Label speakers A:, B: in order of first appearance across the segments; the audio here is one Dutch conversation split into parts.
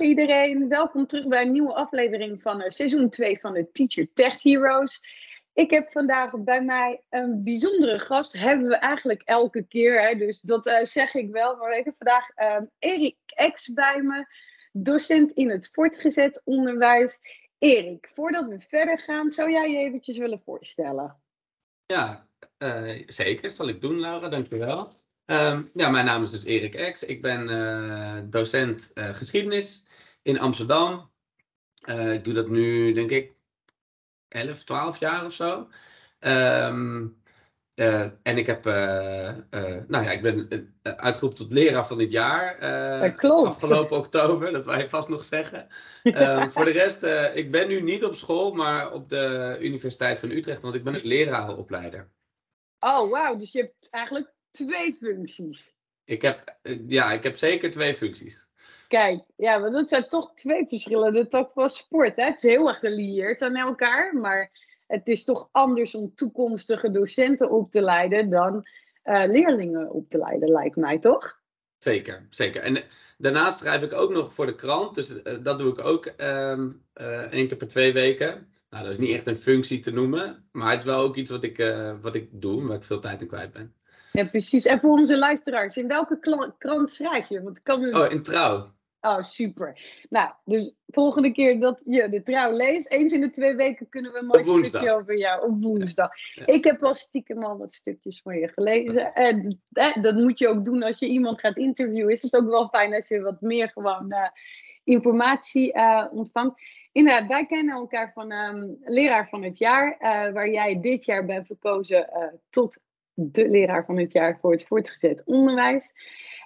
A: Iedereen. Welkom terug bij een nieuwe aflevering van uh, seizoen 2 van de Teacher Tech Heroes. Ik heb vandaag bij mij een bijzondere gast. Hebben we eigenlijk elke keer, hè? dus dat uh, zeg ik wel. Maar ik heb vandaag uh, Erik X bij me, docent in het voortgezet onderwijs. Erik, voordat we verder gaan, zou jij je eventjes willen voorstellen?
B: Ja, uh, zeker. Zal ik doen, Laura. Dankjewel. Um, ja, mijn naam is dus Erik X. Ik ben docent geschiedenis in Amsterdam. Uh, ik doe dat nu, denk ik, 11, 12 jaar of zo. Um, en ik heb, nou ja, ik ben uitgeroepen tot leraar van dit jaar. afgelopen oktober, dat wij vast nog zeggen. um, voor de rest, ik ben nu niet op school, maar op de Universiteit van Utrecht, want ik ben dus lerarenopleider.
A: Oh, wauw. Dus je hebt eigenlijk twee functies.
B: Ik heb, ja, ik heb zeker twee functies.
A: Kijk, ja, want dat zijn toch twee verschillende takken van sport. Hè? Het is heel erg gelieerd aan elkaar, maar het is toch anders om toekomstige docenten op te leiden dan uh, leerlingen op te leiden, lijkt mij toch?
B: Zeker, zeker. En daarnaast schrijf ik ook nog voor de krant, dus uh, dat doe ik ook um, uh, één keer per twee weken. Nou, dat is niet echt een functie te noemen, maar het is wel ook iets wat ik, wat ik doe, waar ik veel tijd in kwijt ben.
A: Ja, precies. En voor onze luisteraars, in welke krant schrijf je? Want kan
B: u... Oh, in Trouw.
A: Oh, super. Nou, dus volgende keer dat je de Trouw leest, eens in de twee weken kunnen we een mooi stukje over jou op woensdag. Ja. Ik heb al stiekem al wat stukjes van je gelezen. En eh, dat moet je ook doen als je iemand gaat interviewen. Is het ook wel fijn als je wat meer gewoon uh, informatie uh, ontvangt. Inderdaad, wij kennen elkaar van um, leraar van het jaar, waar jij dit jaar bent verkozen tot de leraar van het jaar voor het voortgezet onderwijs.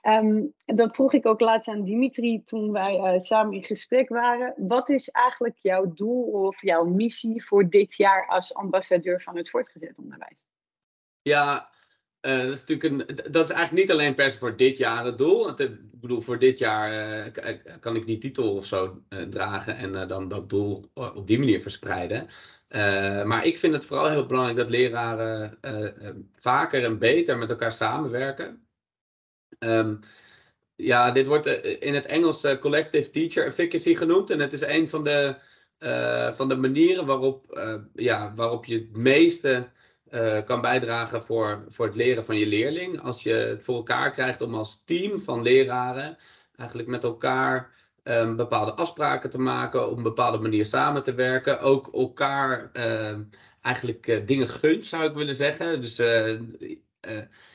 A: Um, dat vroeg ik ook laatst aan Dimitri toen wij uh, samen in gesprek waren. Wat is eigenlijk jouw doel of jouw missie voor dit jaar als ambassadeur van het voortgezet onderwijs?
B: Ja, uh, dat, is natuurlijk een, dat is eigenlijk niet alleen per se voor dit jaar het doel. Want, ik bedoel, voor dit jaar uh, kan ik die titel of zo dragen en dan dat doel op die manier verspreiden. Maar ik vind het vooral heel belangrijk dat leraren vaker en beter met elkaar samenwerken. Um, ja, dit wordt in het Engels collective teacher efficacy genoemd. En het is een van de, van de manieren waarop, ja, waarop je het meeste kan bijdragen voor, voor het leren van je leerling. Als je het voor elkaar krijgt om als team van leraren eigenlijk met elkaar um, bepaalde afspraken te maken, op een bepaalde manier samen te werken. Ook elkaar uh, eigenlijk uh, dingen gunt, zou ik willen zeggen. Dus uh,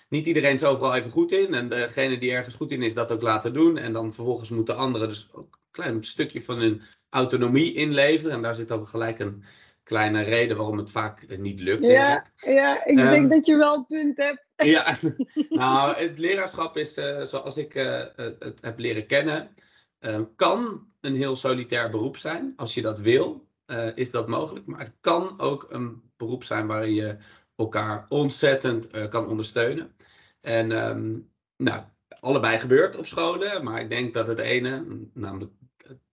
B: niet iedereen is overal even goed in. En degene die ergens goed in is, dat ook laten doen. En dan vervolgens moeten anderen dus ook een klein stukje van hun autonomie inleveren. En daar zit ook gelijk een kleine reden waarom het vaak niet lukt.
A: Ja, denk ik, ja, ik um, denk dat je wel een punt hebt.
B: ja, nou, het leraarschap is zoals ik het heb leren kennen uh, kan een heel solitair beroep zijn. Als je dat wil, is dat mogelijk. Maar het kan ook een beroep zijn waarin je elkaar ontzettend kan ondersteunen. En um, nou, allebei gebeurt op scholen. Maar ik denk dat het ene, namelijk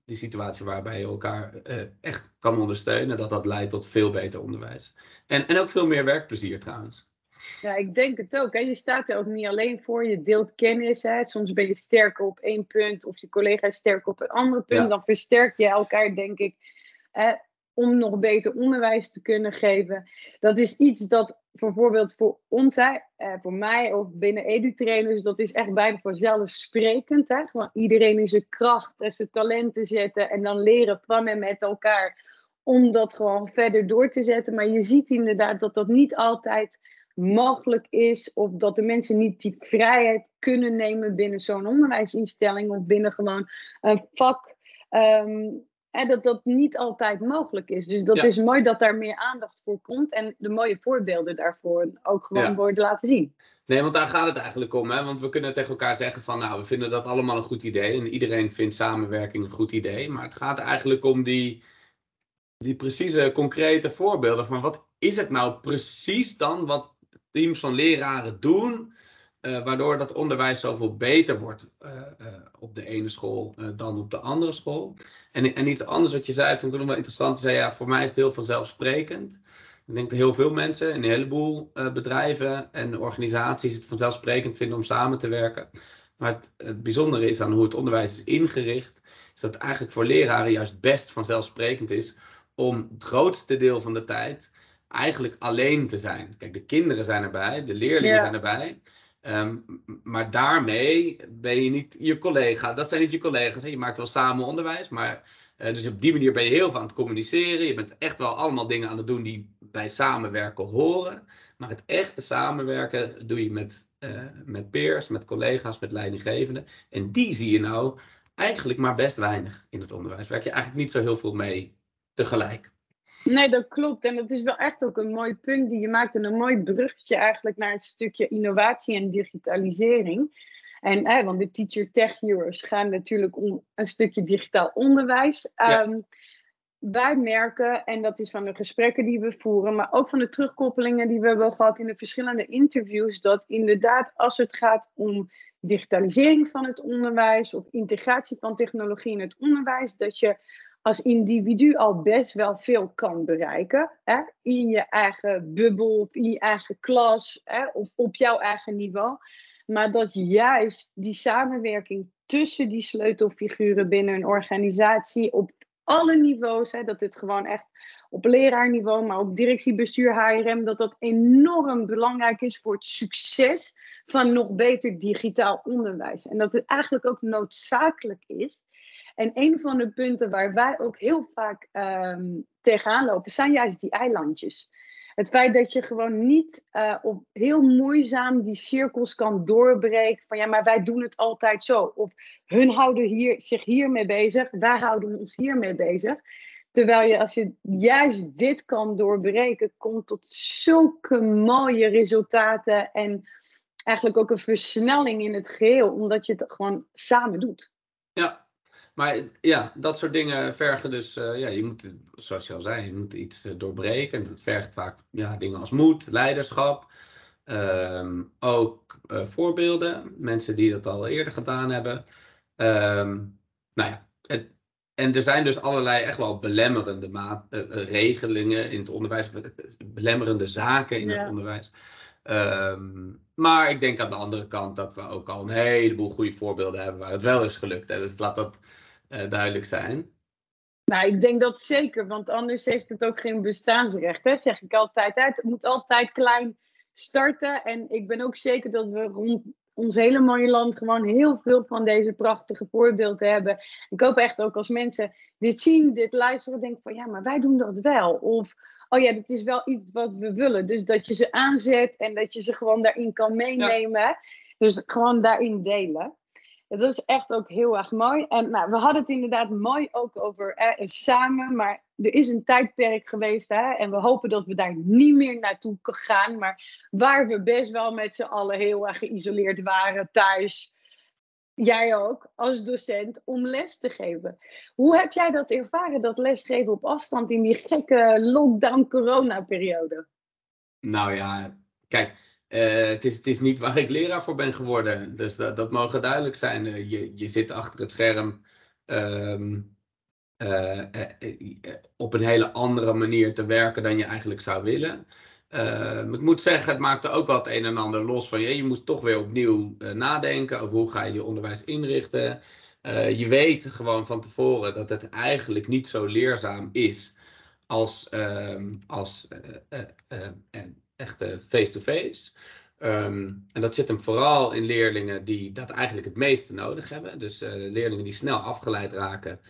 B: die situatie waarbij je elkaar echt kan ondersteunen, dat dat leidt tot veel beter onderwijs. En, en ook veel meer werkplezier trouwens.
A: Ja, ik denk het ook. Hè. Je staat er ook niet alleen voor. Je deelt kennis. Hè. Soms ben je sterker op één punt of je collega is sterker op een ander punt. Ja. Dan versterk je elkaar, denk ik, hè, om nog beter onderwijs te kunnen geven. Dat is iets dat bijvoorbeeld voor ons, hè, eh, voor mij of binnen edu-trainers, dat is echt bijna vanzelfsprekend. Hè. Gewoon iedereen in zijn kracht en zijn talenten zetten en dan leren van en met elkaar om dat gewoon verder door te zetten. Maar je ziet inderdaad dat dat niet altijd mogelijk is, of dat de mensen niet die vrijheid kunnen nemen binnen zo'n onderwijsinstelling of binnen gewoon een vak. Um, dat dat niet altijd mogelijk is. Dus dat ja. is mooi dat daar meer aandacht voor komt en de mooie voorbeelden daarvoor ook gewoon ja. worden laten zien.
B: Nee, want daar gaat het eigenlijk om. Hè? Want we kunnen tegen elkaar zeggen van nou, we vinden dat allemaal een goed idee. En iedereen vindt samenwerking een goed idee. Maar het gaat eigenlijk om die, die precieze, concrete voorbeelden van wat is het nou precies dan wat teams van leraren doen, uh, waardoor dat onderwijs zoveel beter wordt uh, uh, op de ene school dan op de andere school. En, en iets anders wat je zei, vond ik nog wel interessant. Zei, ja, voor mij is het heel vanzelfsprekend. Ik denk dat heel veel mensen een heleboel bedrijven en organisaties het vanzelfsprekend vinden om samen te werken. Maar het, het bijzondere is aan hoe het onderwijs is ingericht, is dat het eigenlijk voor leraren juist best vanzelfsprekend is om het grootste deel van de tijd eigenlijk alleen te zijn. Kijk, de kinderen zijn erbij, de leerlingen zijn erbij. Ehm, maar daarmee ben je niet je collega. Dat zijn niet je collega's. Hè? Je maakt wel samen onderwijs. Maar, uh, dus op die manier ben je heel veel aan het communiceren. Je bent echt wel allemaal dingen aan het doen die bij samenwerken horen. Maar het echte samenwerken doe je met, uh, met peers, met collega's, met leidinggevenden. En die zie je nou eigenlijk maar best weinig in het onderwijs. Werk je eigenlijk niet zo heel veel mee tegelijk.
A: Nee, dat klopt. En dat is wel echt ook een mooi punt die je maakt. En een mooi bruggetje eigenlijk naar het stukje innovatie en digitalisering. En eh, want de Teacher Tech Heroes gaan natuurlijk om een stukje digitaal onderwijs. Ehm, wij merken, en dat is van de gesprekken die we voeren, maar ook van de terugkoppelingen die we hebben gehad in de verschillende interviews, dat inderdaad als het gaat om digitalisering van het onderwijs of integratie van technologie in het onderwijs, dat je als individu al best wel veel kan bereiken. Hè? In je eigen bubbel, of in je eigen klas, hè? of op jouw eigen niveau. Maar dat juist die samenwerking tussen die sleutelfiguren binnen een organisatie op alle niveaus, hè, dat dit gewoon echt op leraarniveau, maar op directie, bestuur, HRM, dat dat enorm belangrijk is voor het succes van nog beter digitaal onderwijs. En dat het eigenlijk ook noodzakelijk is en een van de punten waar wij ook heel vaak um, tegenaan lopen, zijn juist die eilandjes. Het feit dat je gewoon niet uh, op heel moeizaam die cirkels kan doorbreken. Van ja, maar wij doen het altijd zo. Of hun houden hier, zich hiermee bezig, wij houden ons hiermee bezig. Terwijl je, als je juist dit kan doorbreken, komt tot zulke mooie resultaten. En eigenlijk ook een versnelling in het geheel, omdat je het gewoon samen doet.
B: Ja, maar ja, dat soort dingen vergen dus, uh, ja, je moet, zoals je al zei, je moet iets uh, doorbreken. En dat vergt vaak ja, dingen als moed, leiderschap, um, ook uh, voorbeelden, mensen die dat al eerder gedaan hebben. Um, nou ja, het, en er zijn dus allerlei echt wel belemmerende maat, regelingen in het onderwijs, belemmerende zaken in ja. het onderwijs. Um, maar ik denk aan de andere kant dat we ook al een heleboel goede voorbeelden hebben waar het wel is gelukt. Hè? Dus laat dat uh, duidelijk zijn.
A: Nou, ik denk dat zeker, want anders heeft het ook geen bestaansrecht. Hè? Zeg ik altijd. Het moet altijd klein starten. En ik ben ook zeker dat we rond ons hele mooie land gewoon heel veel van deze prachtige voorbeelden hebben. Ik hoop echt ook als mensen dit zien, dit luisteren, denken van ja, maar wij doen dat wel. Of oh ja, dat is wel iets wat we willen. Dus dat je ze aanzet en dat je ze gewoon daarin kan meenemen. Ja. Dus gewoon daarin delen. Dat is echt ook heel erg mooi. En nou, we hadden het inderdaad mooi ook over eh, samen, maar er is een tijdperk geweest hè, en we hopen dat we daar niet meer naartoe gaan, maar waar we best wel met z'n allen heel erg geïsoleerd waren thuis. Jij ook, als docent, om les te geven. Hoe heb jij dat ervaren, dat lesgeven op afstand in die gekke lockdown-corona-periode?
B: Nou ja, kijk, het, is, het is niet waar ik leraar voor ben geworden. Dus dat, dat mogen duidelijk zijn. Uh, je, je zit achter het scherm um, uh, op een hele andere manier te werken dan je eigenlijk zou willen. Ehm, ik moet zeggen, het maakte ook het een en ander los van je. Je moet toch weer opnieuw nadenken over hoe ga je je onderwijs inrichten. je weet gewoon van tevoren dat het eigenlijk niet zo leerzaam is als, ehm, als echt face-to-face. Um, en dat zit hem vooral in leerlingen die dat eigenlijk het meeste nodig hebben. Dus uh, leerlingen die snel afgeleid raken.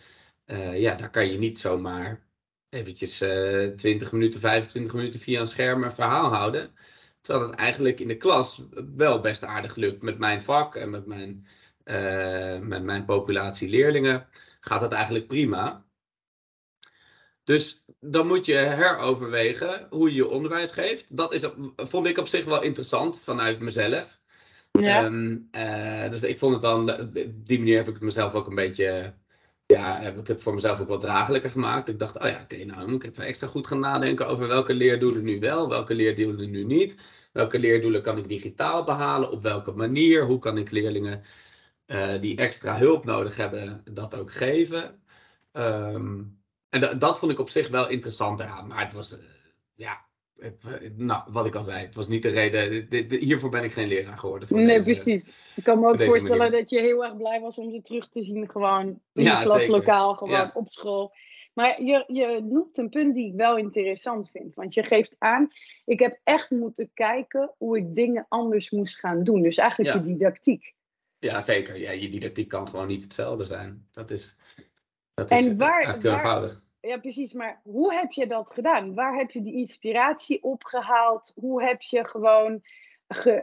B: Uh, ja, daar kan je niet zomaar eventjes uh, 20 minuten, 25 minuten via een scherm een verhaal houden. Terwijl het eigenlijk in de klas wel best aardig lukt. Met mijn vak en met mijn, met mijn populatie leerlingen gaat het eigenlijk prima. Dus dan moet je heroverwegen hoe je je onderwijs geeft. Dat is, vond ik op zich wel interessant vanuit mezelf. Ja. Um, uh, dus ik vond het dan, op die manier heb ik het mezelf ook een beetje, ja, heb ik het voor mezelf ook wat draaglijker gemaakt. Ik dacht, oh ja, oké, okay, nou dan moet ik even extra goed gaan nadenken over welke leerdoelen nu wel, welke leerdoelen nu niet. Welke leerdoelen kan ik digitaal behalen, op welke manier, hoe kan ik leerlingen uh, die extra hulp nodig hebben, dat ook geven. Um, en dat, dat vond ik op zich wel interessant eraan. Maar het was, uh, ja, nou, wat ik al zei, het was niet de reden. hiervoor ben ik geen leraar geworden.
A: nee, precies. Ik kan me ook voorstellen dat je heel erg blij was om ze terug te zien, gewoon in ja, het klaslokaal, gewoon op school. Maar je, je noemt een punt die ik wel interessant vind. Want je geeft aan, ik heb echt moeten kijken hoe ik dingen anders moest gaan doen. Dus eigenlijk je didactiek.
B: Ja, zeker. Ja, je didactiek kan gewoon niet hetzelfde zijn. Dat is, dat is en waar, eigenlijk heel eenvoudig.
A: Ja, precies. Maar hoe heb je dat gedaan? Waar heb je die inspiratie opgehaald? Hoe heb je gewoon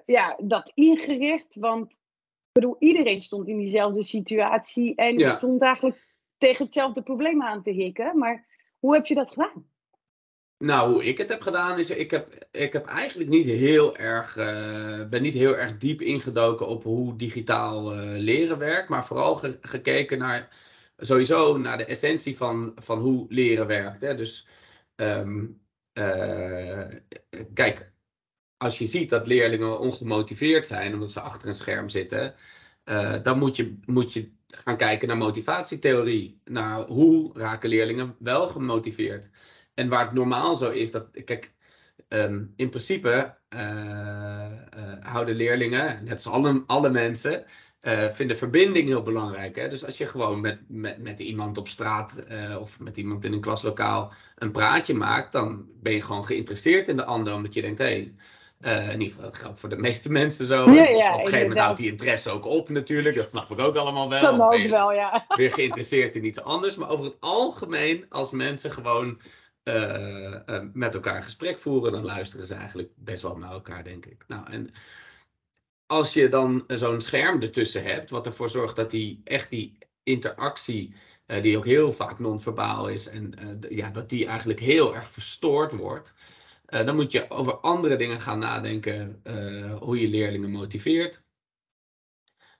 A: ja, dat ingericht? Want ik bedoel, iedereen stond in diezelfde situatie en stond eigenlijk tegen hetzelfde probleem aan te hikken. Maar hoe heb je dat gedaan?
B: Nou, hoe ik het heb gedaan is, ik heb, ik heb eigenlijk niet heel erg, uh, ben niet heel erg diep ingedoken op hoe digitaal uh, leren werkt, maar vooral gekeken naar sowieso naar de essentie van, van hoe leren werkt. Hè? Dus um, uh, kijk, als je ziet dat leerlingen ongemotiveerd zijn omdat ze achter een scherm zitten, uh, dan moet je, moet je gaan kijken naar motivatietheorie. Naar hoe raken leerlingen wel gemotiveerd. En waar het normaal zo is dat, kijk, um, in principe uh, houden leerlingen, net zoals alle, alle mensen, uh, vinden verbinding heel belangrijk. Hè? Dus als je gewoon met, met, met iemand op straat uh, of met iemand in een klaslokaal een praatje maakt, dan ben je gewoon geïnteresseerd in de ander, omdat je denkt, hé, hey, uh, in ieder geval, dat geldt voor de meeste mensen zo. Ja, ja, op een gegeven moment houdt die interesse ook op natuurlijk. Dat snap ik ook allemaal wel.
A: Dat ook wel, ja.
B: Weer geïnteresseerd in iets anders. Maar over het algemeen, als mensen gewoon met elkaar een gesprek voeren, dan luisteren ze eigenlijk best wel naar elkaar, denk ik. Nou, en als je dan zo'n scherm ertussen hebt, wat ervoor zorgt dat die echt die interactie, uh, die ook heel vaak non-verbaal is, en uh, ja, dat die eigenlijk heel erg verstoord wordt, dan moet je over andere dingen gaan nadenken, hoe je leerlingen motiveert.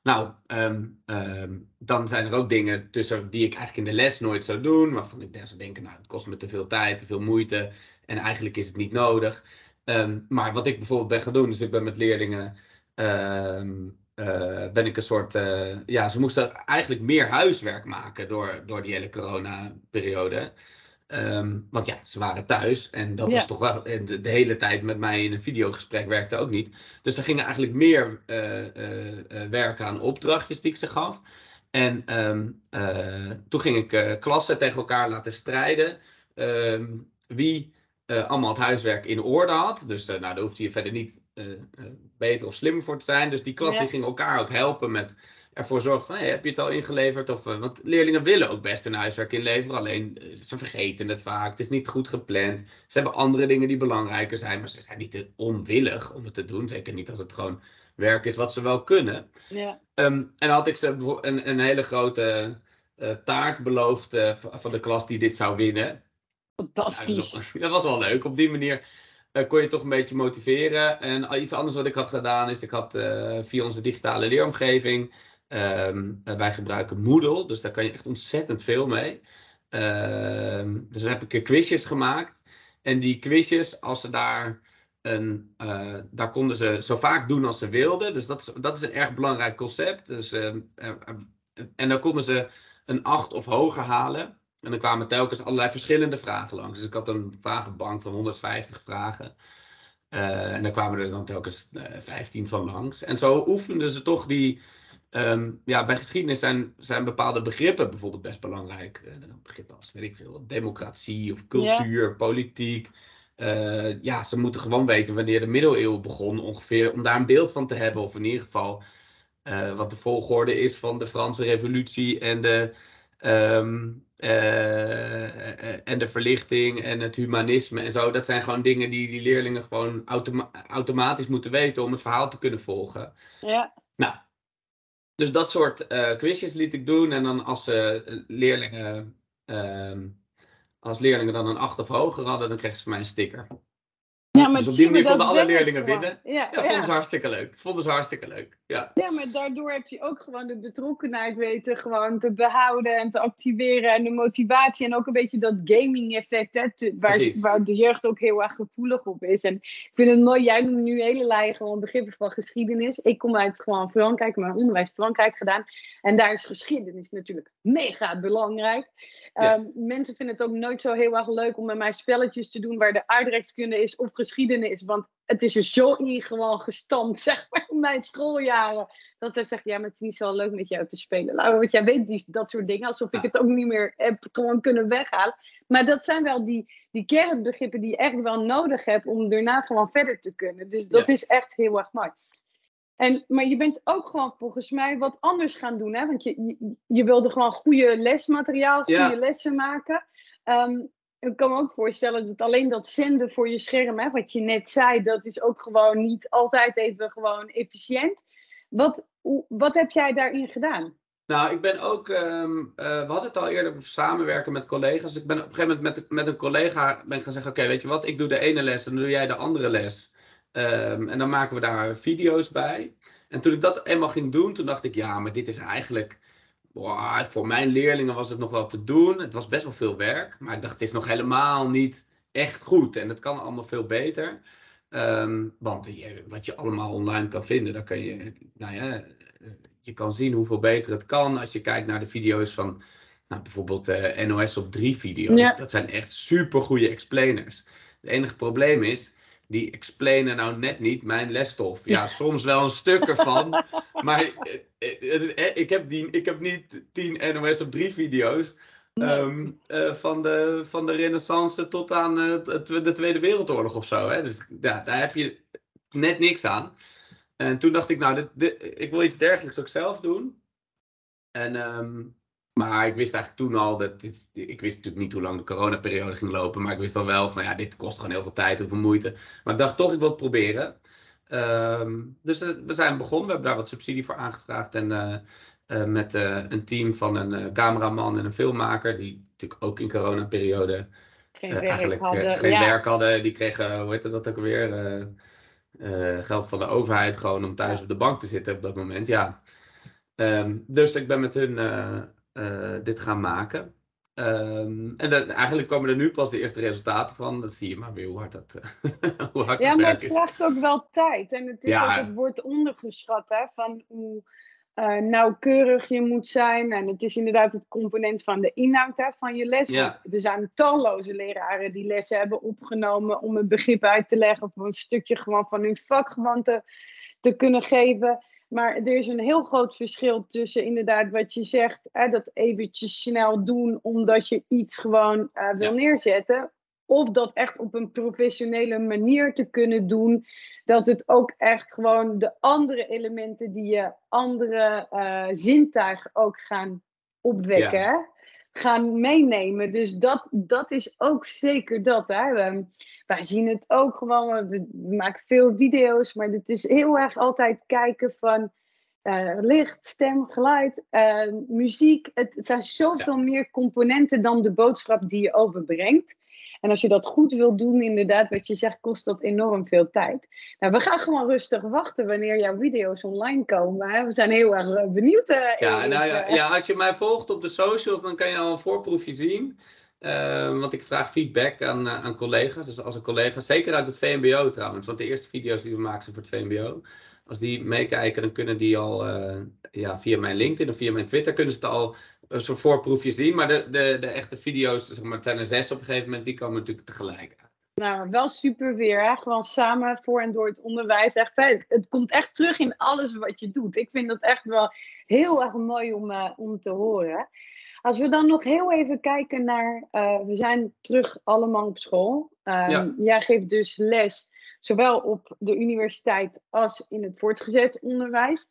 B: Nou, um, um, dan zijn er ook dingen tussen die ik eigenlijk in de les nooit zou doen, waarvan ik zou denken, nou, het kost me te veel tijd, te veel moeite en eigenlijk is het niet nodig. Um, maar wat ik bijvoorbeeld ben gaan doen, dus ik ben met leerlingen uh, ben ik een soort. Uh, ja, ze moesten eigenlijk meer huiswerk maken door, door die hele corona-periode. Um, want ja, ze waren thuis en dat was toch wel. De, de, hele tijd met mij in een videogesprek werkte ook niet. Dus ze gingen eigenlijk meer uh, werken aan opdrachtjes die ik ze gaf. En um, toen ging ik klassen tegen elkaar laten strijden. Um, wie allemaal het huiswerk in orde had. Dus nou, daar hoefde je verder niet beter of slimmer voor te zijn. Dus die klas die ging elkaar ook helpen met ervoor zorgen van, hey, heb je het al ingeleverd? Of, uh, want leerlingen willen ook best hun huiswerk inleveren, alleen ze vergeten het vaak. Het is niet goed gepland. Ze hebben andere dingen die belangrijker zijn, maar ze zijn niet te onwillig om het te doen. Zeker niet als het gewoon werk is wat ze wel kunnen. Ja. Um, en had ik ze een, een hele grote uh, taart beloofd van de klas die dit zou winnen.
A: Fantastisch.
B: dat was wel leuk. Op die manier uh, kon je toch een beetje motiveren. En iets anders wat ik had gedaan is, ik had uh, via onze digitale leeromgeving, um, wij gebruiken Moodle, dus daar kan je echt ontzettend veel mee. Uh, dus daar heb ik quizjes gemaakt. En die quizjes, als ze daar een, daar konden ze zo vaak doen als ze wilden. Dus dat is, dat is een erg belangrijk concept. Dus, ehm, en dan konden ze een 8 of hoger halen. En dan kwamen telkens allerlei verschillende vragen langs. Dus ik had een vragenbank van 150 vragen. Uh, en daar kwamen er dan telkens uh, eh, 15 van langs. En zo oefenden ze toch die. Um, ja, bij geschiedenis zijn, zijn bepaalde begrippen bijvoorbeeld best belangrijk. Uh, een begrip als, weet ik veel, democratie of cultuur, politiek. ja, ze moeten gewoon weten wanneer de middeleeuwen begon, ongeveer, om daar een beeld van te hebben. Of in ieder geval wat de volgorde is van de Franse Revolutie en de Um, uh, en de verlichting en het humanisme en zo. Dat zijn gewoon dingen die die leerlingen gewoon automa automatisch moeten weten om het verhaal te kunnen volgen.
A: Ja.
B: Nou, dus dat soort uh, quizjes liet ik doen. En dan als uh, leerlingen, uh, als leerlingen dan een 8 of hoger hadden, dan kregen ze van mij een sticker.
A: Ja, maar
B: dus op die manier konden alle leerlingen winnen.
A: Ja,
B: Ja,
A: ja.
B: vonden ze hartstikke leuk. Vonden ze hartstikke leuk. Ja,
A: Ja, maar daardoor heb je ook gewoon de betrokkenheid weten gewoon te behouden en te activeren. En de motivatie en ook een beetje dat gaming effect, hè, te- waar, waar de jeugd ook heel erg gevoelig op is. En ik vind het mooi, jij noemt nu hele gewoon begrippen van geschiedenis. Ik kom uit gewoon Frankrijk, mijn onderwijs Frankrijk gedaan. En daar is geschiedenis natuurlijk mega belangrijk. Ehm, mensen vinden het ook nooit zo heel erg leuk om met mij spelletjes te doen waar de aardrijkskunde is of geschiedenis. Want het is er zo in gewoon gestampt, zeg maar, in mijn schooljaren. Dat hij zegt, ja, maar het is niet zo leuk met jou te spelen. Nou, want jij weet die, dat soort dingen, alsof ik het ook niet meer heb gewoon kunnen weghalen. Maar dat zijn wel die, die kernbegrippen die je echt wel nodig hebt om daarna gewoon verder te kunnen. Dus dat
B: Ja.
A: is echt heel erg mooi. En, maar je bent ook gewoon volgens mij wat anders gaan doen. Hè? Want je, je, je wilde gewoon goede lesmateriaal, goede
B: Ja.
A: lessen maken. Ehm, ik kan me ook voorstellen dat alleen dat zenden voor je scherm, hè, wat je net zei, dat is ook gewoon niet altijd even gewoon efficiënt. Wat, wat heb jij daarin gedaan?
B: Nou, ik ben ook, ehm, eh, we hadden het al eerder over samenwerken met collega's. Ik ben op een gegeven moment met, met een collega ben gaan zeggen, oké, weet je wat, ik doe de ene les en dan doe jij de andere les. Ehm, en dan maken we daar video's bij. En toen ik dat eenmaal ging doen, toen dacht ik, ja, maar dit is eigenlijk, boah, voor mijn leerlingen was het nog wel te doen. Het was best wel veel werk, maar ik dacht, het is nog helemaal niet echt goed. En het kan allemaal veel beter. Ehm, want je- wat je allemaal online kan vinden, dan kan je, nou ja, je kan zien hoeveel beter het kan als je kijkt naar de video's van nou, bijvoorbeeld eh, NOS op 3 video's.
A: Ja.
B: Dat zijn echt super goede explainers. Het enige probleem is, die explainen nou net niet mijn lesstof. Ja, soms wel een stuk ervan. maar eh, eh, eh, ik, heb die, ik heb niet 10 NOS op 3 video's.
A: Nee.
B: ehm, eh, van, de, van de renaissance tot aan de Tweede Wereldoorlog of zo. Hè? Dus ja, daar heb je net niks aan. En toen dacht ik, nou, dit, dit- ik wil iets dergelijks ook zelf doen. En, ehm, maar ik wist eigenlijk toen al dat dit, ik wist natuurlijk niet hoe lang de coronaperiode ging lopen, maar ik wist al wel van ja, dit kost gewoon heel veel tijd, heel veel moeite. Maar ik dacht toch, ik wil het proberen. Ehm, dus eh, we zijn begonnen, we hebben daar wat subsidie voor aangevraagd en eh, eh, met een team van een cameraman en een filmmaker, die natuurlijk ook in coronaperiode
A: Geen werk
B: eigenlijk
A: hadden.
B: geen
A: ja.
B: werk hadden. Die kregen, hoe heet dat ook eh, geld van de overheid gewoon om thuis
A: Ja.
B: op de bank te zitten op dat moment. Ja. Ehm, dus ik ben met hun dit gaan maken. Ehm, en eigenlijk komen er nu pas de eerste resultaten van. Dat zie je maar weer hoe hard dat hoe hard
A: Ja, maar het vraagt ook wel tijd. En het, is
B: Ja.
A: ook, het wordt ondergeschat hè, van hoe eh, nauwkeurig je moet zijn. En het is inderdaad het component van de inhoud hè, van je les.
B: Ja.
A: Er zijn talloze leraren die lessen hebben opgenomen om een begrip uit te leggen. Of een stukje gewoon van hun vak gewoon te, te kunnen geven. Maar er is een heel groot verschil tussen inderdaad wat je zegt, hè, dat eventjes snel doen omdat je iets gewoon eh, wil
B: Ja.
A: neerzetten. Of dat echt op een professionele manier te kunnen doen. Dat het ook echt gewoon de andere elementen die je andere eh, zintuigen ook gaan opwekken, hè, gaan meenemen. Dus dat, dat is ook zeker dat. Hè. We- wij zien het ook gewoon, we, we maken veel video's, maar het is heel erg altijd kijken van eh, licht, stem, geluid, eh, muziek. Het, het zijn zoveel meer componenten dan de boodschap die je overbrengt. En als je dat goed wil doen, inderdaad, wat je zegt, kost dat enorm veel tijd. Nou, we gaan gewoon rustig wachten wanneer jouw video's online komen. Hè? We zijn heel erg eh, benieuwd. eh,
B: Ja, nou ja,
A: eh.
B: ja, als je mij volgt op de socials, dan kan je al een voorproefje zien. Want ik vraag feedback aan, aan collega's. Dus als een collega, zeker uit het VMBO trouwens, want de eerste video's die we maken zijn voor het VMBO. Als die meekijken, dan kunnen die al eh, ja, via mijn LinkedIn of via mijn Twitter kunnen ze het al soort voorproefje zien. Maar de, de, de echte video's, zeg maar, er zes op een gegeven moment, die komen natuurlijk tegelijk uit.
A: Nou, wel super weer. Hè? Gewoon samen voor en door het onderwijs. Echt, hè? Het komt echt terug in alles wat je doet. Ik vind dat echt wel heel erg mooi om, eh, om te horen. Als we dan nog heel even kijken naar. eh, we zijn terug allemaal op school. Ehm,
B: Ja.
A: Jij geeft dus les, zowel op de universiteit als in het voortgezet onderwijs.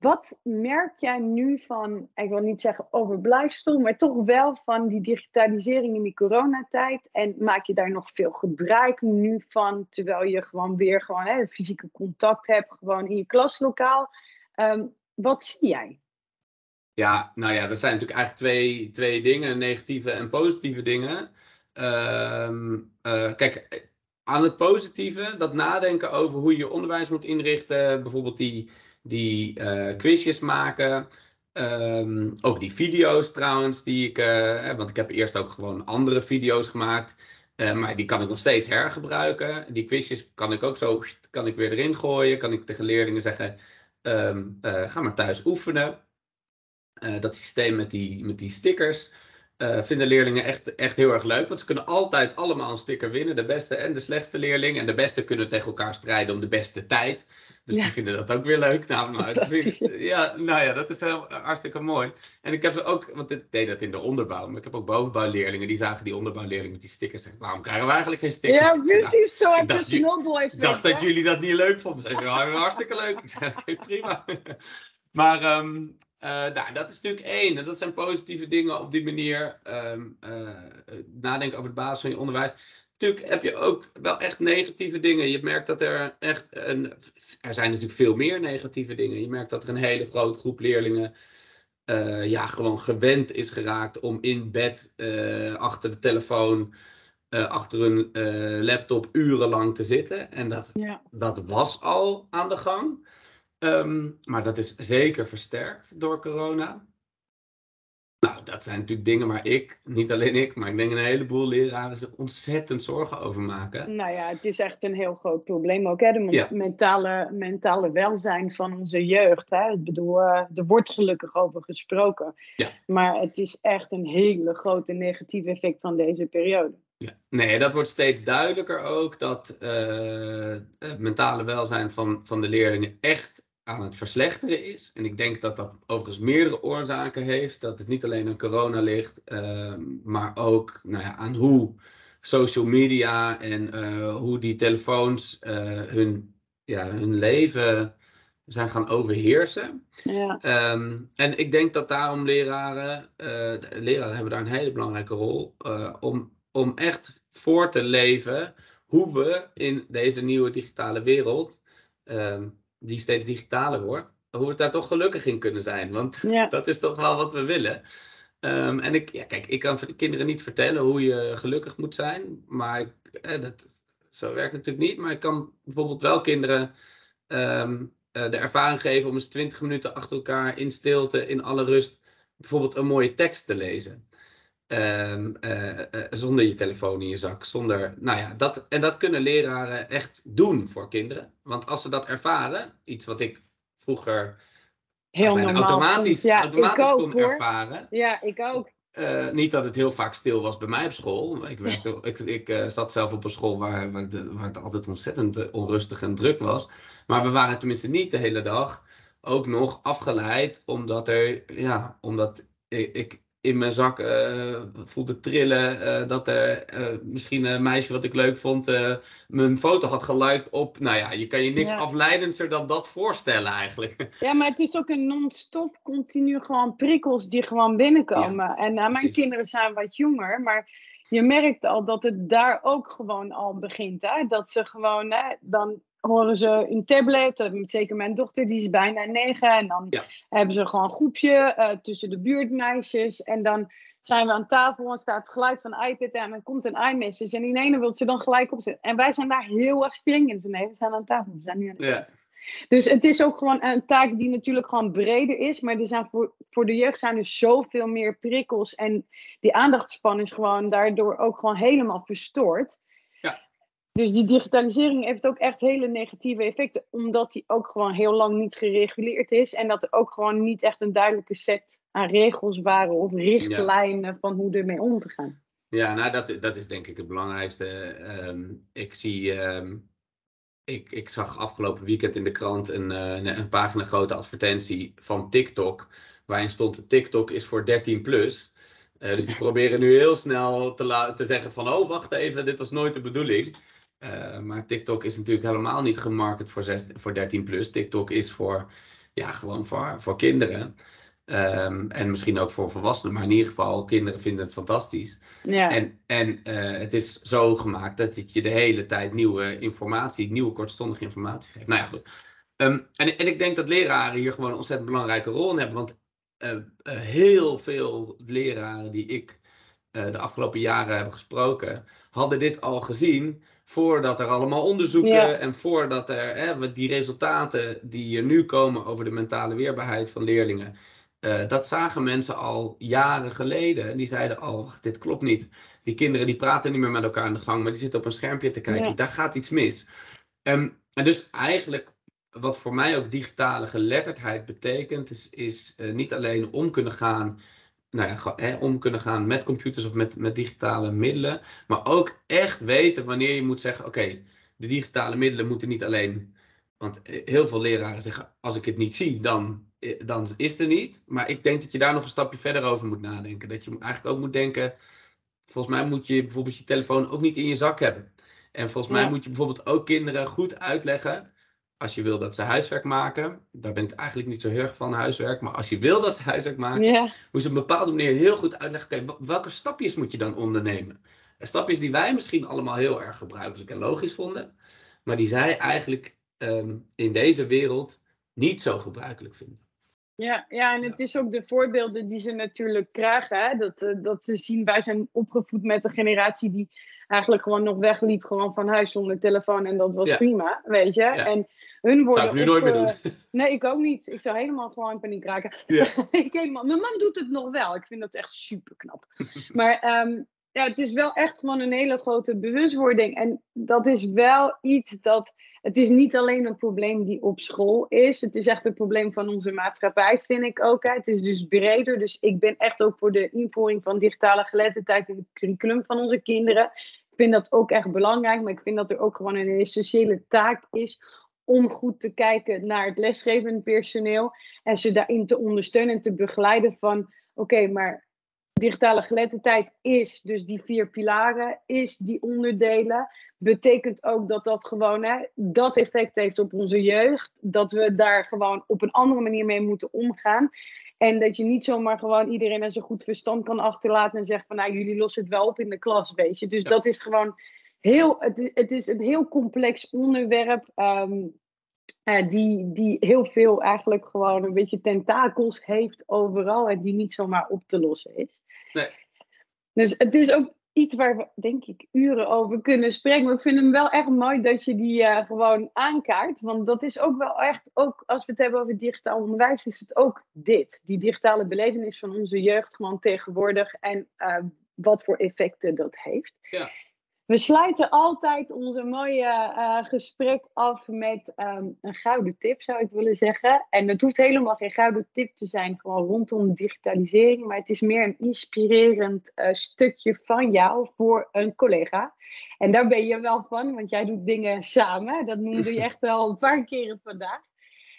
A: Wat merk jij nu van, ik wil niet zeggen overblijfsel, maar toch wel van die digitalisering in die coronatijd? En maak je daar nog veel gebruik nu van, terwijl je gewoon weer gewoon hè, fysieke contact hebt, gewoon in je klaslokaal? Ehm, wat zie jij?
B: Ja, nou ja, dat zijn natuurlijk eigenlijk twee, twee dingen, negatieve en positieve dingen. Ehm, eh, kijk, aan het positieve, dat nadenken over hoe je onderwijs moet inrichten, bijvoorbeeld die, die uh, quizjes maken. Um, ook die video's trouwens, die ik, uh, want ik heb eerst ook gewoon andere video's gemaakt. Uh, maar die kan ik nog steeds hergebruiken. Die quizjes kan ik ook zo, kan ik weer erin gooien. Kan ik tegen leerlingen zeggen, um, ga maar thuis oefenen. dat systeem met die, met die stickers. Uh, vinden leerlingen echt, echt heel erg leuk. Want ze kunnen altijd allemaal een sticker winnen. De beste en de slechtste leerling. En de beste kunnen tegen elkaar strijden om de beste tijd. Dus die vinden dat ook weer leuk. Nou, maar, ja, nou ja, dat is heel, hartstikke mooi. En ik heb ze ook, want ik deed dat in de onderbouw. Maar ik heb ook bovenbouwleerlingen. Die zagen die onderbouwleerling met die stickers. Zeggen, waarom krijgen we eigenlijk geen stickers?
A: Ja, precies. Zo heb je snowboy.
B: Ik dacht dat jullie dat niet leuk vonden. Ze zeggen, hartstikke leuk. Ik zei, prima. Maar um, uh, nou, dat is natuurlijk één. Dat zijn positieve dingen op die manier. Um, uh, nadenken over de basis van je onderwijs. Natuurlijk heb je ook wel echt negatieve dingen. Je merkt dat er echt. Een, er zijn natuurlijk veel meer negatieve dingen. Je merkt dat er een hele grote groep leerlingen. Uh, ja, gewoon gewend is geraakt om in bed achter de telefoon. achter hun laptop urenlang te zitten. En dat,
A: ja.
B: dat was al aan de gang. Um, maar dat is zeker versterkt door corona. Nou, dat zijn natuurlijk dingen waar ik, niet alleen ik, maar ik denk een heleboel leraren zich ontzettend zorgen over maken.
A: Nou ja, het is echt een heel groot probleem ook, hè? De mentale, mentale welzijn van onze jeugd. Hè? Ik bedoel, uh, er wordt gelukkig over gesproken.
B: Ja.
A: Maar het is echt een hele grote negatieve effect van deze periode.
B: Ja. Nee, dat wordt steeds duidelijker ook, dat uh, het mentale welzijn van, van de leerlingen echt aan het verslechteren is. En ik denk dat dat overigens meerdere oorzaken heeft. Dat het niet alleen aan corona ligt, uh, maar ook nou ja, aan hoe social media en uh, hoe die telefoons uh, hun, ja, hun leven zijn gaan overheersen.
A: Ja.
B: Um, en ik denk dat daarom leraren, leraren hebben daar een hele belangrijke rol om, om echt voor te leven hoe we in deze nieuwe digitale wereld um, die steeds digitaler wordt, hoe we daar toch gelukkig in kunnen zijn. Want
A: ja.
B: dat is toch wel wat we willen. Um, en ik, ja, kijk, ik kan kinderen niet vertellen hoe je gelukkig moet zijn. Maar ik, eh, dat, zo werkt het natuurlijk niet. Maar ik kan bijvoorbeeld wel kinderen um, uh, de ervaring geven om eens 20 minuten achter elkaar in stilte, in alle rust, bijvoorbeeld een mooie tekst te lezen. Um, uh, uh, zonder je telefoon in je zak. Zonder, nou ja, dat, en dat kunnen leraren echt doen voor kinderen. Want als ze dat ervaren, iets wat ik vroeger
A: Heel normaal
B: automatisch,
A: ja,
B: automatisch
A: ook,
B: kon
A: hoor.
B: ervaren.
A: Ja, ik ook.
B: Uh, niet dat het heel vaak stil was bij mij op school. Ik, werkte, ik, ik zat zelf op een school waar, waar, de, waar, het altijd ontzettend onrustig en druk was. Maar we waren tenminste niet de hele dag ook nog afgeleid, omdat er, ja, omdat ik, ik in mijn zak uh, voelde trillen. Uh, dat er uh, misschien een meisje wat ik leuk vond mijn foto had geliked op. Nou ja, je kan je niks
A: Ja.
B: afleidender dan dat voorstellen eigenlijk.
A: Ja, maar het is ook een non-stop, continu gewoon prikkels die gewoon binnenkomen. en mijn
B: precies.
A: kinderen zijn wat jonger, maar je merkt al dat het daar ook gewoon al begint. Hè? Dat ze gewoon, hè, dan horen ze een tablet, zeker mijn dochter, die is bijna negen. En dan
B: Ja.
A: hebben ze gewoon een groepje eh, tussen de buurtmeisjes. En dan zijn we aan tafel en staat het geluid van iPad aan en dan komt een iMessage. En die ene wil ze dan gelijk opzetten. En wij zijn daar heel erg streng in. Van, Nee, we zijn aan tafel, we zijn nu aan de
B: Ja,
A: dus het is ook gewoon een taak die natuurlijk gewoon breder is. Maar er zijn voor, voor de jeugd zijn er zoveel meer prikkels. En die aandachtspan is gewoon daardoor ook gewoon helemaal verstoord. Dus die digitalisering heeft ook echt hele negatieve effecten. Omdat die ook gewoon heel lang niet gereguleerd is. En dat er ook gewoon niet echt een duidelijke set aan regels waren. Of richtlijnen van hoe ermee om te gaan.
B: ja nou dat, dat is denk ik het belangrijkste. Ehm, ik zie. ehm, ik, ik zag afgelopen weekend in de krant een, eh, een, pagina grote advertentie van TikTok. Waarin stond: TikTok is voor 13 plus. Eh, dus die proberen nu heel snel te, te zeggen van, oh wacht even, dit was nooit de bedoeling. Eh, maar TikTok is natuurlijk helemaal niet gemarket voor, 6, voor 13 plus. TikTok is voor, ja, gewoon voor, voor kinderen. Ehm, en misschien ook voor volwassenen, maar in ieder geval, kinderen vinden het fantastisch.
A: Ja,
B: En, en eh, het is zo gemaakt dat het je de hele tijd nieuwe informatie, nieuwe kortstondige informatie geeft. Nou ja, goed. Ehm, en, en ik denk dat leraren hier gewoon een ontzettend belangrijke rol in hebben. Want eh, heel veel leraren die ik de afgelopen jaren hebben gesproken, hadden dit al gezien voordat er allemaal onderzoeken en voordat er hè, die resultaten die er nu komen over de mentale weerbaarheid van leerlingen, uh, dat zagen mensen al jaren geleden. En die zeiden al, oh, dit klopt niet. Die kinderen die praten niet meer met elkaar aan de gang, maar die zitten op een schermpje te kijken. Daar gaat iets mis. Um, en dus eigenlijk, wat voor mij ook digitale geletterdheid betekent, is, is uh, niet alleen om kunnen gaan nou ja, hè, om kunnen gaan met computers of met, met digitale middelen. Maar ook echt weten wanneer je moet zeggen: oké, de digitale middelen moeten niet alleen. Want eh, heel veel leraren zeggen: als ik het niet zie, dan, eh, dan is het er niet. Maar ik denk dat je daar nog een stapje verder over moet nadenken. Dat je eigenlijk ook moet denken: volgens mij moet je bijvoorbeeld je telefoon ook niet in je zak hebben. En volgens mij moet je bijvoorbeeld ook kinderen goed uitleggen als je wil dat ze huiswerk maken, daar ben ik eigenlijk niet zo heel erg van huiswerk, maar als je wil dat ze huiswerk maken, yeah. moet je op een bepaalde manier heel goed uitleggen, oké, welke stapjes moet je dan ondernemen? Stapjes die wij misschien allemaal heel erg gebruikelijk en logisch vonden, maar die zij eigenlijk ehm, in deze wereld niet zo gebruikelijk vinden.
A: Ja, ja, en het is ook de voorbeelden die ze natuurlijk krijgen. Hè? Dat, uh, dat ze zien, wij zijn opgevoed met een generatie die eigenlijk gewoon nog wegliep gewoon van huis zonder telefoon. En dat was prima, weet je. En hun worden
B: zou ik nu nooit meer doen.
A: Nee, ik ook niet. Ik zou helemaal gewoon in paniek raken. Ja. ik helemaal... Mijn man doet het nog wel. Ik vind dat echt super knap. maar um, ja, het is wel echt gewoon een hele grote bewustwording. En dat is wel iets dat. Het is niet alleen een probleem die op school is. Het is echt een probleem van onze maatschappij, vind ik ook. Hè. Het is dus breder. Dus ik ben echt ook voor de invoering van digitale geletterdheid in het curriculum van onze kinderen. Ik vind dat ook echt belangrijk. Maar ik vind dat er ook gewoon een essentiële taak is om goed te kijken naar het lesgevend personeel. En ze daarin te ondersteunen en te begeleiden van. Oké, maar digitale geletterdheid is dus die vier pilaren, is die onderdelen. Betekent ook dat dat gewoon hè, dat effect heeft op onze jeugd. Dat we daar gewoon op een andere manier mee moeten omgaan. En dat je niet zomaar gewoon iedereen aan zijn goed verstand kan achterlaten en zegt van nou jullie lossen het wel op in de klas, weet je. Dus dat is gewoon heel, het, het is een heel complex onderwerp. Um, uh, die, die heel veel eigenlijk gewoon een beetje tentakels heeft overal en die niet zomaar op te lossen is. Nee. Dus het is ook iets waar we, denk ik, uren over kunnen spreken. Maar ik vind hem wel echt mooi dat je die uh, gewoon aankaart. Want dat is ook wel echt, ook als we het hebben over digitaal onderwijs, is het ook dit. Die digitale belevenis van onze jeugd gewoon tegenwoordig en uh, wat voor effecten dat heeft. Ja. We sluiten altijd onze mooie uh, gesprek af met um, een gouden tip, zou ik willen zeggen. En het hoeft helemaal geen gouden tip te zijn, gewoon rondom digitalisering. Maar het is meer een inspirerend uh, stukje van jou voor een collega. En daar ben je wel van, want jij doet dingen samen. Dat noemde je echt wel een paar keren vandaag.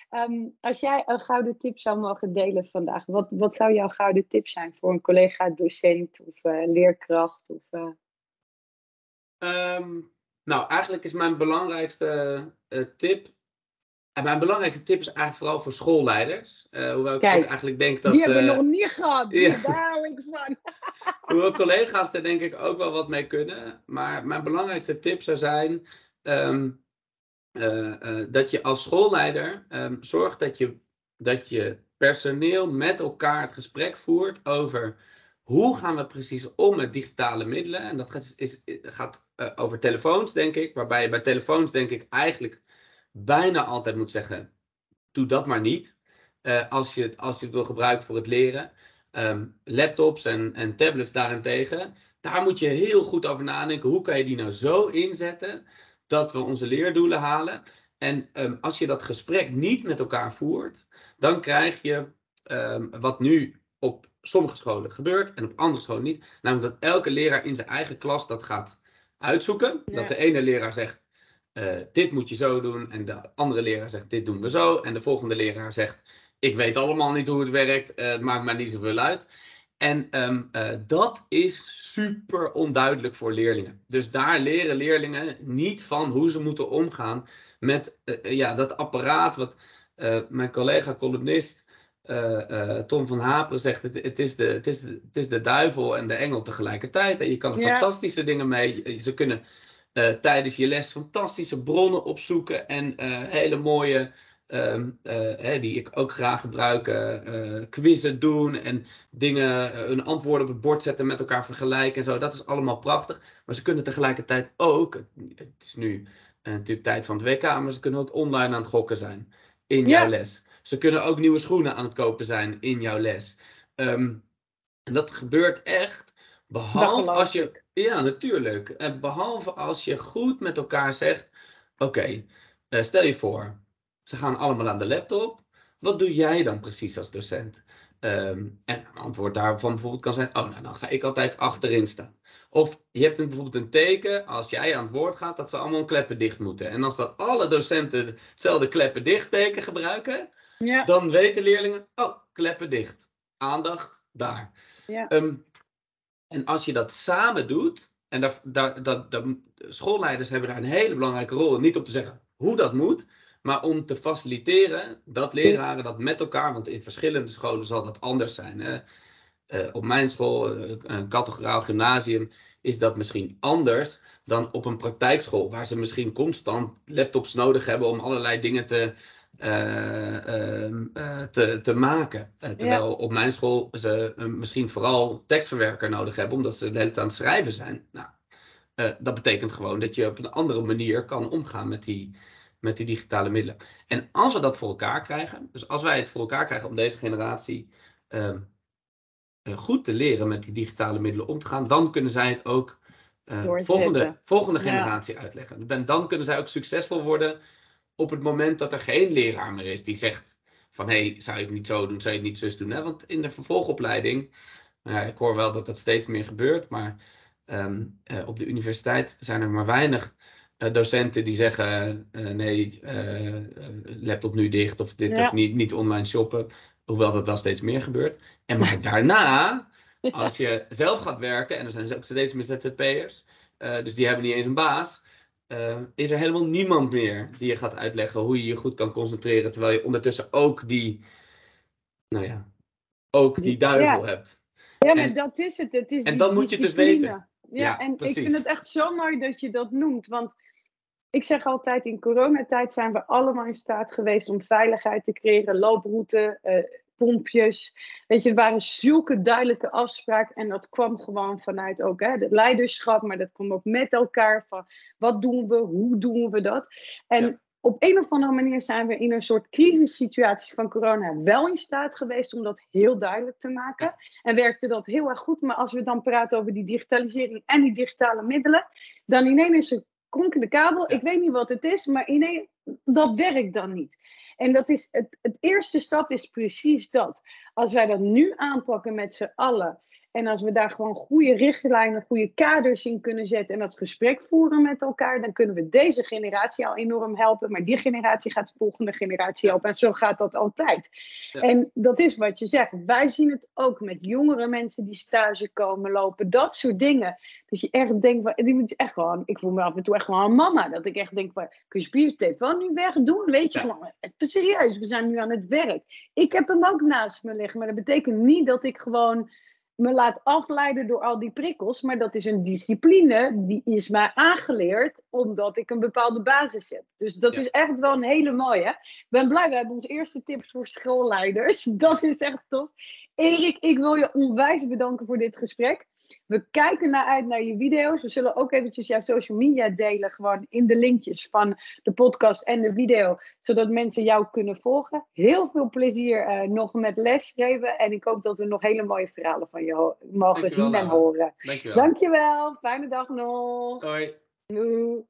A: Um, als jij een gouden tip zou mogen delen vandaag, wat, wat zou jouw gouden tip zijn voor een collega, docent of uh, leerkracht? Of,
B: Um, nou, eigenlijk is mijn belangrijkste uh, tip. En mijn belangrijkste tip is eigenlijk vooral voor schoolleiders. Uh, hoewel ik eigenlijk denk dat.
A: Die hebben we nog niet gehad. Ja. Daar hou ik van.
B: hoewel collega's er denk ik ook wel wat mee kunnen. Maar mijn belangrijkste tip zou zijn. Um, dat je als schoolleider um, zorgt dat je, dat je personeel met elkaar het gesprek voert over hoe gaan we precies om met digitale middelen? En dat gaat, is, gaat uh, over telefoons, denk ik. Waarbij je bij telefoons, denk ik, eigenlijk bijna altijd moet zeggen: doe dat maar niet. Uh, als, je, als je het wil gebruiken voor het leren. Um, laptops en, en tablets daarentegen. Daar moet je heel goed over nadenken. Hoe kan je die nou zo inzetten dat we onze leerdoelen halen? En um, als je dat gesprek niet met elkaar voert, dan krijg je um, wat nu op sommige scholen gebeurt en op andere scholen niet. Namelijk dat elke leraar in zijn eigen klas dat gaat uitzoeken. Dat de ene leraar zegt, uh, dit moet je zo doen. En de andere leraar zegt, dit doen we zo. En de volgende leraar zegt, ik weet allemaal niet hoe het werkt. Uh, het maakt mij niet zoveel uit. En um, uh, dat is super onduidelijk voor leerlingen. Dus daar leren leerlingen niet van hoe ze moeten omgaan met ja, dat apparaat wat mijn collega columnist uh, Tom van Haperen zegt: het, het, is de, het, is de, het is de duivel en de engel tegelijkertijd. En je kan er fantastische dingen mee. Ze kunnen uh, tijdens je les fantastische bronnen opzoeken en hele mooie ehm, hè, die ik ook graag gebruik, quizzen doen en dingen, een antwoord op het bord zetten, met elkaar vergelijken en zo. Dat is allemaal prachtig. Maar ze kunnen tegelijkertijd ook, het is nu natuurlijk tijd van het WK, maar ze kunnen ook online aan het gokken zijn in jouw les. Ze kunnen ook nieuwe schoenen aan het kopen zijn in jouw les. Ehm, en dat gebeurt echt, behalve als je. Ja, natuurlijk. En behalve als je goed met elkaar zegt: Oké, eh, stel je voor, ze gaan allemaal aan de laptop. Wat doe jij dan precies als docent? Ehm, en een antwoord daarvan bijvoorbeeld kan zijn: Oh, nou dan ga ik altijd achterin staan. Of je hebt een, bijvoorbeeld een teken, als jij aan het woord gaat, dat ze allemaal kleppen dicht moeten. En als dat alle docenten hetzelfde kleppen dicht teken gebruiken, ja. dan weten leerlingen: Oh, kleppen dicht. Aandacht daar. Ja. Ehm, en als je dat samen doet, en daar, daar, dat, dat, schoolleiders hebben daar een hele belangrijke rol in, niet om te zeggen hoe dat moet, maar om te faciliteren dat leraren dat met elkaar, want in verschillende scholen zal dat anders zijn. Hè? Uh, op mijn school, uh, een categoraal gymnasium, is dat misschien anders dan op een praktijkschool, waar ze misschien constant laptops nodig hebben om allerlei dingen te, te, te maken. Uh, terwijl op mijn school ze misschien vooral tekstverwerker nodig hebben, omdat ze de hele tijd aan het schrijven zijn. Nou, dat betekent gewoon dat je op een andere manier kan omgaan met die, met die digitale middelen. En als we dat voor elkaar krijgen, dus als wij het voor elkaar krijgen om deze generatie ehm, goed te leren met die digitale middelen om te gaan, dan kunnen zij het ook volgende, volgende generatie uitleggen. En dan kunnen zij ook succesvol worden op het moment dat er geen leraar meer is die zegt van hé, hey, zou je het niet zo doen, zou je het niet zus doen. Hè? Want in de vervolgopleiding, nou ik hoor wel dat dat steeds meer gebeurt, maar ehm, eh, op de universiteit zijn er maar weinig uh, docenten die zeggen uh, nee, laptop nu dicht of dit of niet, niet online shoppen. Hoewel dat wel steeds meer gebeurt. En maar daarna, als je zelf gaat werken, en er zijn ook steeds meer ZZP'ers, dus die hebben niet eens een baas. Uh, is er helemaal niemand meer die je gaat uitleggen hoe je je goed kan concentreren, terwijl je ondertussen ook die, nou ja, ook die duivel hebt.
A: Ja, maar dat is het. het is
B: en dan moet je het dus weten.
A: Ja, en ik vind het echt zo mooi dat je dat noemt, want ik zeg altijd, in coronatijd zijn we allemaal in staat geweest om veiligheid te creëren, looproute, uh, pompjes. Weet je, er waren zulke duidelijke afspraken. En dat kwam gewoon vanuit ook hè, het leiderschap, maar dat kwam ook met elkaar. Van wat doen we, hoe doen we dat? En op een of andere manier zijn we in een soort crisissituatie van corona wel in staat geweest om dat heel duidelijk te maken. En werkte dat heel erg goed. Maar als we dan praten over die digitalisering en die digitale middelen, dan ineens is er kronkende kabel. Ik weet niet wat het is, maar ineens, dat werkt dan niet. En dat is het, het eerste stap is precies dat. Als wij dat nu aanpakken met z'n allen. En als we daar gewoon goede richtlijnen, goede kaders in kunnen zetten en dat gesprek voeren met elkaar, dan kunnen we deze generatie al enorm helpen. Maar die generatie gaat de volgende generatie helpen. En zo gaat dat altijd. En dat is wat je zegt. Wij zien het ook met jongere mensen die stage komen lopen. Dat soort dingen. Dat je echt denkt, die moet je echt gewoon, ik voel me af en toe echt gewoon een mama. Dat ik echt denk, kun je spiertape wel nu weg doen? Weet je gewoon, serieus, we zijn nu aan het werk. Ik heb hem ook naast me liggen, maar dat betekent niet dat ik gewoon me laat afleiden door al die prikkels. Maar dat is een discipline die is mij aangeleerd omdat ik een bepaalde basis heb. Dus dat is echt wel een hele mooie. Ik ben blij, we hebben onze eerste tips voor schoolleiders. Dat is echt tof. Erik, ik wil je onwijs bedanken voor dit gesprek. We kijken naar uit naar je video's. We zullen ook eventjes jouw social media delen. Gewoon in de linkjes van de podcast en de video. Zodat mensen jou kunnen volgen. Heel veel plezier uh, nog met lesgeven. En ik hoop dat we nog hele mooie verhalen van je mogen zien en horen.
B: Dankjewel.
A: Dankjewel. Fijne dag nog.
B: Hoi.
A: Doei.